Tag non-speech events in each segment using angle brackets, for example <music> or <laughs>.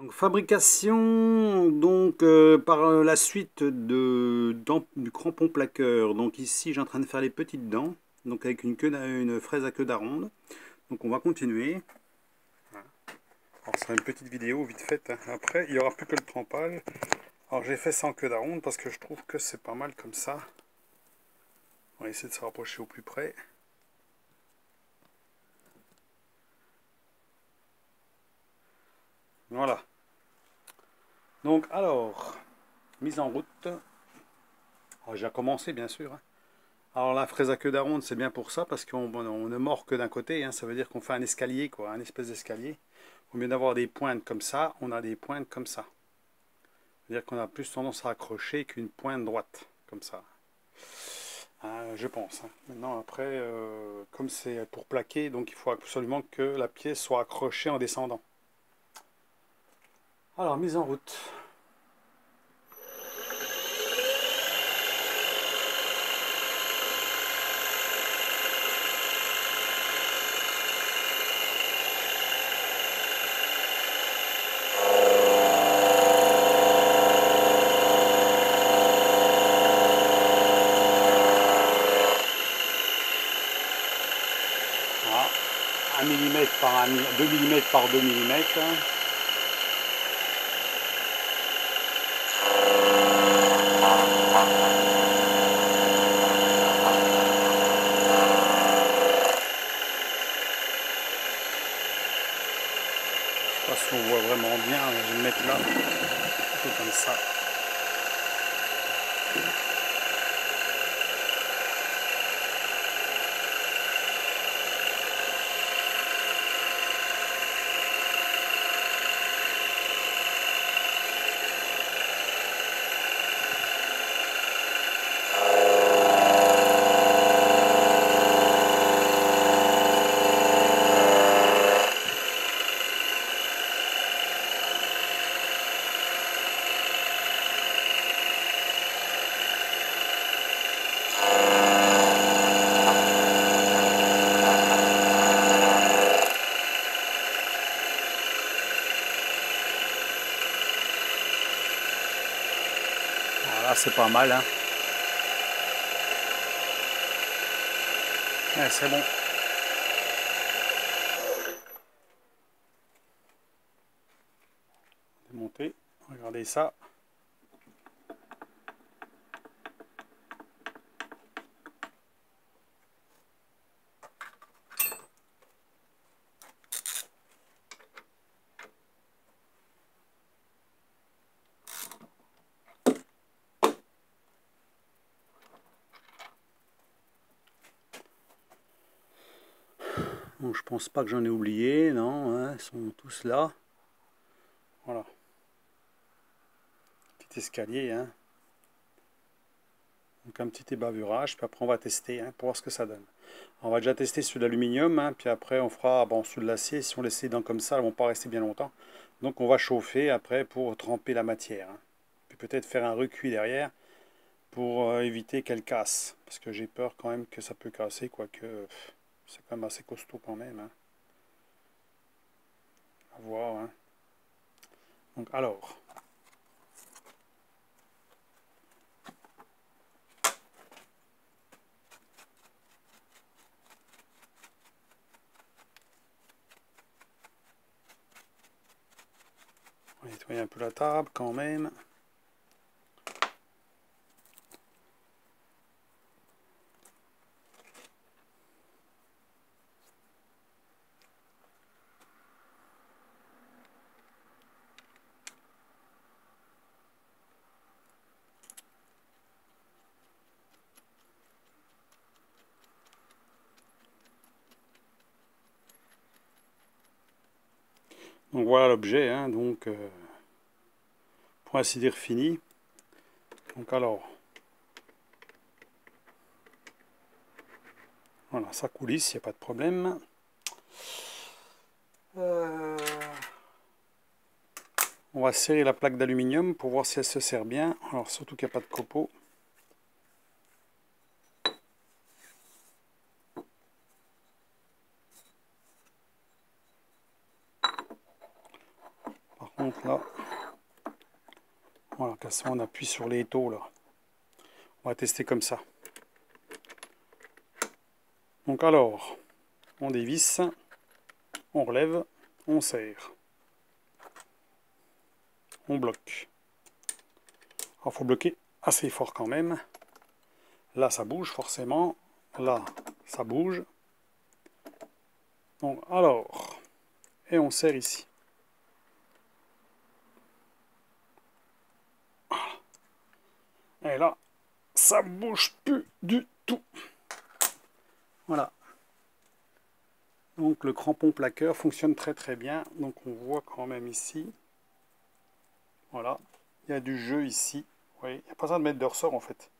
Donc, fabrication donc euh, par la suite de, du crampon plaqueur. Donc ici j'ai en train de faire les petites dents, donc avec une, queue, une fraise à queue d'aronde. Donc on va continuer. Alors sera une petite vidéo vite faite. Hein. Après il n'y aura plus que le trempage. Alors j'ai fait sans queue d'aronde parce que je trouve que c'est pas mal comme ça. On va essayer de se rapprocher au plus près. Voilà. Donc, alors, mise en route. Oh, j'ai commencé, bien sûr. Hein. Alors, la fraise à queue d'aronde, c'est bien pour ça, parce qu'on ne mord que d'un côté. Hein. ça veut dire qu'on fait un escalier, quoi, un espèce d'escalier. Au lieu d'avoir des pointes comme ça, on a des pointes comme ça. C'est-à-dire qu'on a plus tendance à accrocher qu'une pointe droite, comme ça. Hein, je pense. Maintenant, après, euh, comme c'est pour plaquer, donc il faut absolument que la pièce soit accrochée en descendant. Alors, mise en route. Voilà. 1 mm par 1 2 mm par 2 mm. On voit vraiment bien, je vais le mettre là, comme ça. Voilà, c'est pas mal. Hein. C'est bon. Démonter. Regardez ça. Je pense pas que j'en ai oublié, non, hein, ils sont tous là. Voilà. Petit escalier, hein. Donc un petit ébavurage, puis après on va tester hein, pour voir ce que ça donne. On va déjà tester sur l'aluminium, hein, puis après on fera bon, sur l'acier. Si on laisse les dents comme ça, elles vont pas rester bien longtemps. Donc on va chauffer après pour tremper la matière. Hein. Puis peut-être faire un recuit derrière pour euh, éviter qu'elle casse. Parce que j'ai peur quand même que ça peut casser, quoique... C'est quand même assez costaud quand même. Hein. À voir. Hein. Donc alors. On va nettoyer un peu la table quand même. Donc voilà l'objet, hein, donc euh, pour ainsi dire fini. Donc alors, voilà, ça coulisse, il n'y a pas de problème. Euh, on va serrer la plaque d'aluminium pour voir si elle se sert bien. Alors surtout qu'il n'y a pas de copeaux. Là, voilà, comme ça on appuie sur les taux là. On va tester comme ça. Donc alors, on dévisse, on relève, on serre, on bloque. Il faut bloquer assez fort quand même. Là, ça bouge forcément. Là, ça bouge. Donc, alors, et on serre ici. Et là, ça bouge plus du tout. Voilà. Donc le crampon plaqueur fonctionne très très bien. Donc on voit quand même ici. Voilà. Il y a du jeu ici. Oui, il n'y a pas besoin de mettre de ressort en fait.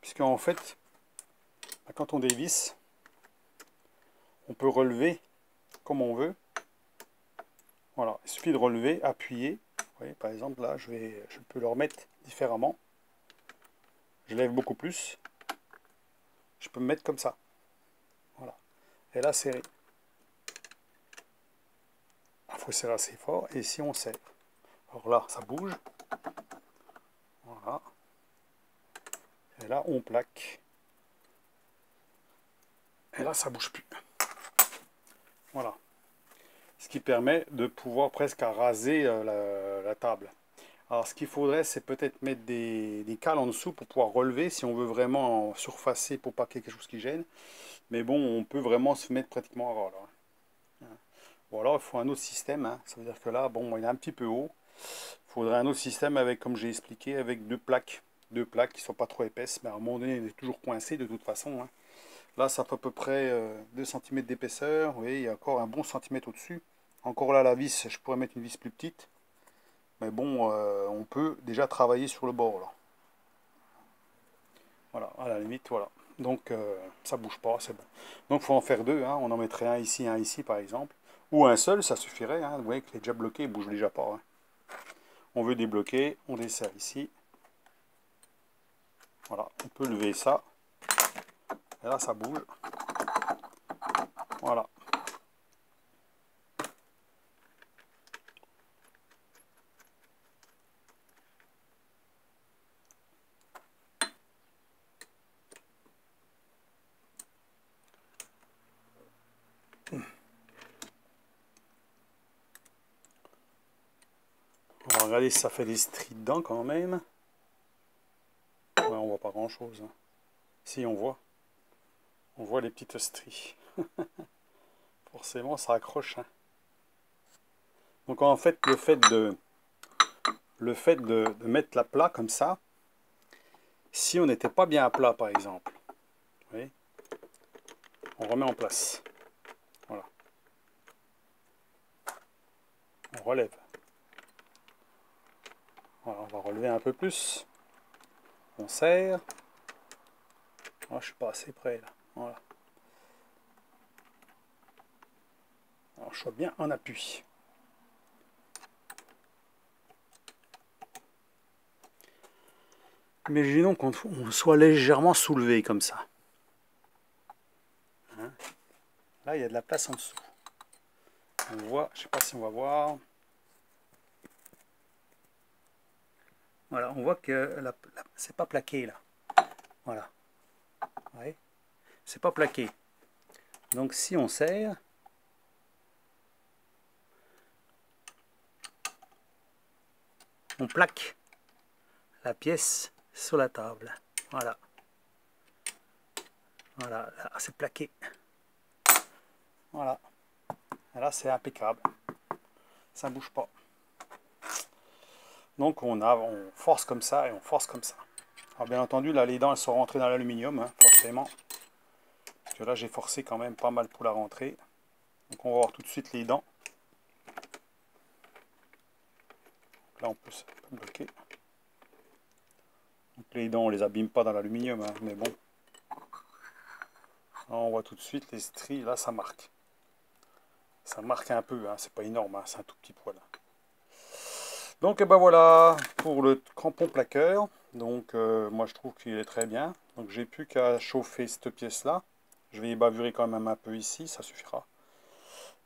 Puisque en fait, bah, quand on dévisse, on peut relever comme on veut. Voilà, il suffit de relever, appuyer. Vous par exemple là, je, vais, je peux le remettre différemment. Je lève beaucoup plus. Je peux me mettre comme ça. Voilà. Et là, serrer. Il faut serrer assez fort. Et si on serre. Alors là, ça bouge. Voilà. Et là, on plaque. Et là, ça bouge plus. Voilà. Ce qui permet de pouvoir presque raser euh, la, table. Alors, ce qu'il faudrait, c'est peut-être mettre des, cales en dessous pour pouvoir relever si on veut vraiment surfacer pour pas qu'il y ait quelque chose qui gêne. Mais bon, on peut vraiment se mettre pratiquement à ras. Là. Ou alors, il faut un autre système. Hein. Ça veut dire que là, bon, il est un petit peu haut. Il faudrait un autre système avec, comme j'ai expliqué, avec deux plaques. Deux plaques qui ne sont pas trop épaisses, mais à un moment donné, il est toujours coincé de toute façon. Hein. Là, ça fait à peu près 2 euh, cm d'épaisseur. Vous voyez, il y a encore un bon centimètre au-dessus. Encore là, la vis, je pourrais mettre une vis plus petite. Mais bon, euh, on peut déjà travailler sur le bord. Là. Voilà, à la limite, voilà. Donc, euh, ça bouge pas, c'est bon. Donc, faut en faire deux. Hein. On en mettrait un ici, un ici, par exemple. Ou un seul, ça suffirait. Hein. Vous voyez qu'il est déjà bloqué, il bouge déjà pas. Hein. On veut débloquer, on dessert ici. Voilà, on peut lever ça. Et là, ça bouge. Voilà. Si ça fait des stries dedans quand même. Ouais, on voit pas grand chose. Hein. Si on voit on voit les petites stries. <laughs> Forcément, ça accroche. Hein. Donc en fait, le fait de le fait de, mettre la plat comme ça, si on n'était pas bien à plat par exemple, on remet en place. Voilà. On relève. Voilà, on va relever un peu plus. On serre. Oh, je suis pas assez près là. Voilà. Alors je sois bien en appui. Imaginons qu'on soit légèrement soulevé comme ça. Hein? Là, il y a de la place en dessous. On voit, je ne sais pas si on va voir. Voilà, on voit que c'est pas plaqué là. Voilà. Voyez? C'est pas plaqué. Donc si on serre, on plaque la pièce sur la table. Voilà. Voilà, là c'est plaqué. Voilà. là c'est impeccable. Ça bouge pas. Donc on, force comme ça et on force comme ça. Alors bien entendu, là les dents elles sont rentrées dans l'aluminium, hein, forcément que là j'ai forcé quand même pas mal pour la rentrée. Donc on va voir tout de suite les dents. Là on peut se bloquer. Donc les dents on les abîme pas dans l'aluminium, hein, mais bon. Là, on voit tout de suite les stries, là ça marque. Ça marque un peu, hein, c'est pas énorme, c'est un tout petit poil. Donc eh ben voilà pour le crampon plaqueur. Donc euh, moi je trouve qu'il est très bien. Donc j'ai plus qu'à chauffer cette pièce là. Je vais y bavurer quand même un peu ici, ça suffira.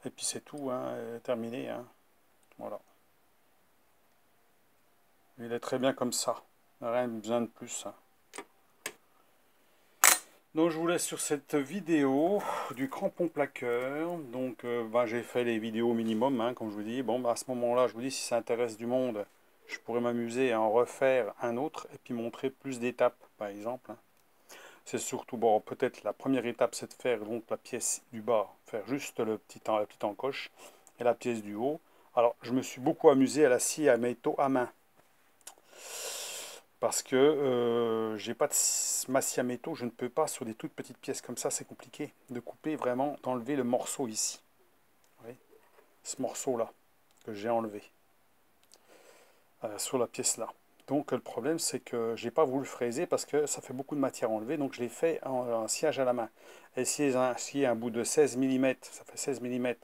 Et puis c'est tout, hein, terminé. Hein. Voilà. Il est très bien comme ça. Rien besoin de plus. Hein. Donc je vous laisse sur cette vidéo du crampon plaqueur. Donc euh, bah, j'ai fait les vidéos minimum, hein, comme je vous dis. Bon, bah, à ce moment-là, je vous dis, si ça intéresse du monde, je pourrais m'amuser à en refaire un autre et puis montrer plus d'étapes, par exemple. C'est surtout, bon, peut-être la première étape, c'est de faire donc la pièce du bas, faire juste le petit, la petite encoche et la pièce du haut. Alors, je me suis beaucoup amusé à la scie à métaux à main parce que euh, j'ai pas de massia métaux, je ne peux pas sur des toutes petites pièces comme ça, c'est compliqué de couper vraiment, d'enlever le morceau ici. ce morceau là que j'ai enlevé euh, sur la pièce là. Donc le problème c'est que j'ai pas voulu fraiser parce que ça fait beaucoup de matière enlevée, donc je l'ai fait en, sciage à la main. Et si un, un bout de 16 mm, ça fait 16 mm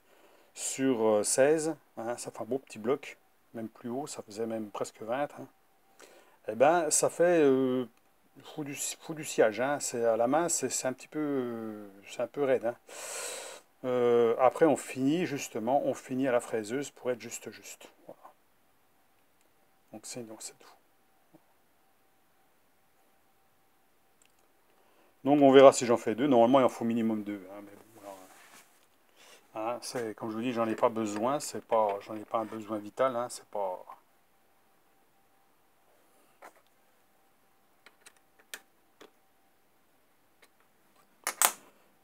sur 16, euh, hein, ça fait un beau petit bloc, même plus haut, ça faisait même presque 20 eh ben, ça fait euh, fou, du, fou du siège. Hein. À la main, c'est un petit peu, c'est un peu raide. Hein. Euh, après, on finit justement, on finit à la fraiseuse pour être juste juste. Donc c'est donc tout. Donc on verra si j'en fais deux. Normalement, il en faut minimum deux. Hein, hein c'est comme je vous dis, j'en ai pas besoin. C'est pas, j'en ai pas un besoin vital. Hein, c'est pas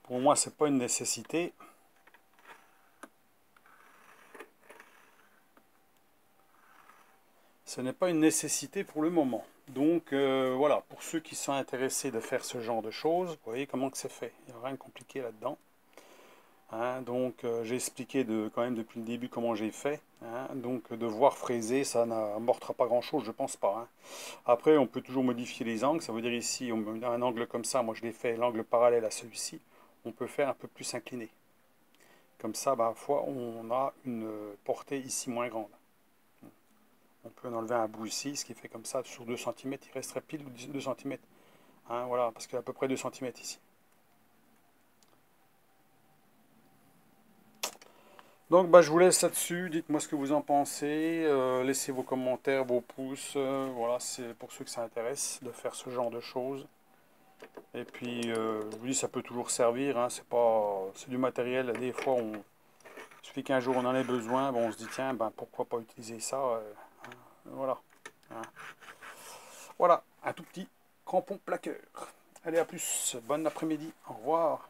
Pour moi, c'est pas une nécessité. Ce n'est pas une nécessité pour le moment. Donc euh, voilà, pour ceux qui sont intéressés de faire ce genre de choses, vous voyez comment que c'est fait. Il n'y a rien de compliqué là-dedans. Hein, donc euh, j'ai expliqué quand même depuis le début comment j'ai fait. Hein. donc de voir fraiser, ça n'amortera pas grand-chose, je pense pas. Hein. Après, on peut toujours modifier les angles. Ça veut dire ici, on un angle comme ça. Moi, je l'ai fait l'angle parallèle à celui-ci on peut faire un peu plus incliné. Comme ça, parfois, on a une portée ici moins grande. On peut en enlever un bout ici, ce qui fait comme ça, sur 2 cm, il resterait pile 2 cm. Hein, voilà, parce qu'il y a à peu près 2 cm ici. Donc bah, je vous laisse là-dessus, dites-moi ce que vous en pensez, euh, laissez vos commentaires, vos pouces, euh, voilà, c'est pour ceux que ça intéresse de faire ce genre de choses. Et puis, euh, je vous dis, ça peut toujours servir. Hein, c'est pas, c'est du matériel. Des fois, on, il suffit qu'un jour on en ait besoin. Bon, on se dit, tiens, ben, pourquoi pas utiliser ça euh, hein, Voilà. Hein. Voilà, un tout petit crampon plaqueur. Allez, à plus. Bon après-midi. Au revoir.